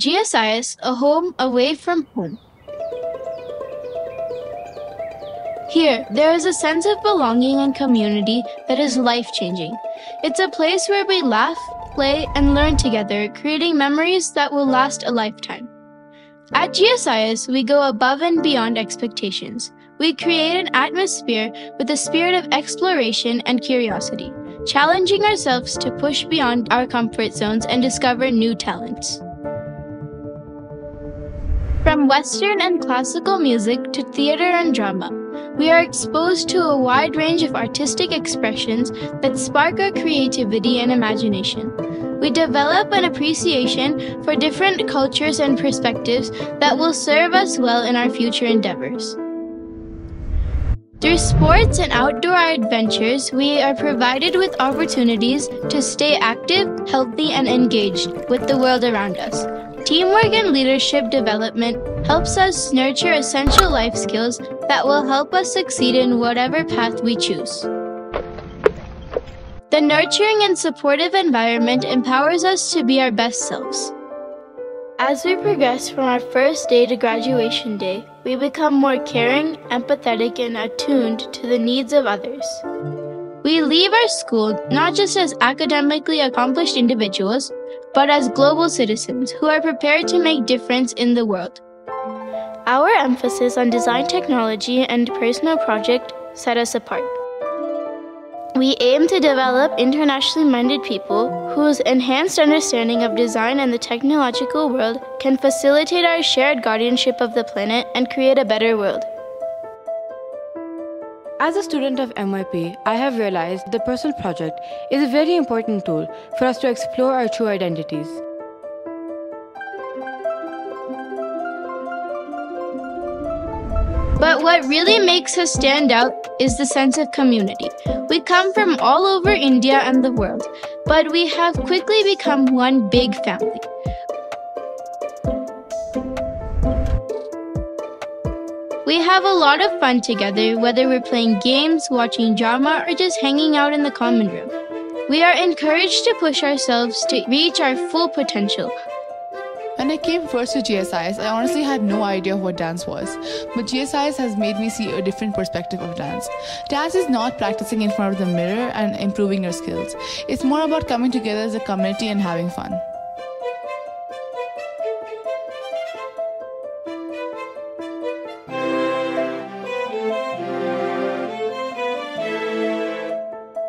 GSIS, a home away from home. Here, there is a sense of belonging and community that is life changing. It's a place where we laugh, play, and learn together, creating memories that will last a lifetime. At GSIS, we go above and beyond expectations. We create an atmosphere with a spirit of exploration and curiosity, challenging ourselves to push beyond our comfort zones and discover new talents. From Western and classical music to theater and drama, we are exposed to a wide range of artistic expressions that spark our creativity and imagination. We develop an appreciation for different cultures and perspectives that will serve us well in our future endeavors. Through sports and outdoor adventures, we are provided with opportunities to stay active, healthy, and engaged with the world around us. Teamwork and leadership development helps us nurture essential life skills that will help us succeed in whatever path we choose. The nurturing and supportive environment empowers us to be our best selves. As we progress from our first day to graduation day, we become more caring, empathetic, and attuned to the needs of others. We leave our school not just as academically accomplished individuals, but as global citizens who are prepared to make difference in the world. Our emphasis on design technology and personal project set us apart. We aim to develop internationally minded people whose enhanced understanding of design and the technological world can facilitate our shared guardianship of the planet and create a better world. As a student of MYP, I have realized the personal project is a very important tool for us to explore our true identities. But what really makes us stand out is the sense of community. We come from all over India and the world, but we have quickly become one big family. We have a lot of fun together, whether we're playing games, watching drama, or just hanging out in the common room. We are encouraged to push ourselves to reach our full potential. When I came first to GSIS, I honestly had no idea what dance was. But GSIS has made me see a different perspective of dance. Dance is not practicing in front of the mirror and improving your skills. It's more about coming together as a community and having fun.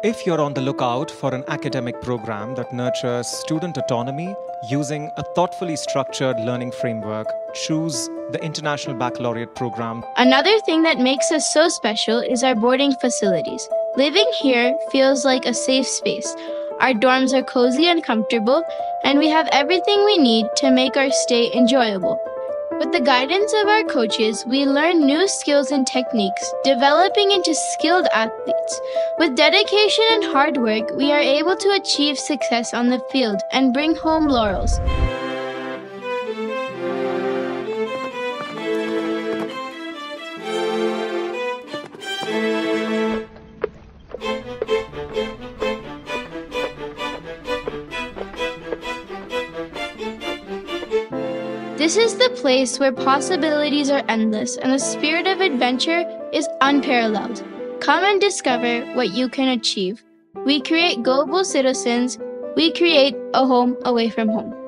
If you're on the lookout for an academic program that nurtures student autonomy using a thoughtfully structured learning framework, choose the International Baccalaureate program. Another thing that makes us so special is our boarding facilities. Living here feels like a safe space. Our dorms are cozy and comfortable, and we have everything we need to make our stay enjoyable. With the guidance of our coaches, we learn new skills and techniques, developing into skilled athletes. With dedication and hard work, we are able to achieve success on the field and bring home laurels. This is the place where possibilities are endless and the spirit of adventure is unparalleled. Come and discover what you can achieve. We create global citizens. We create a home away from home.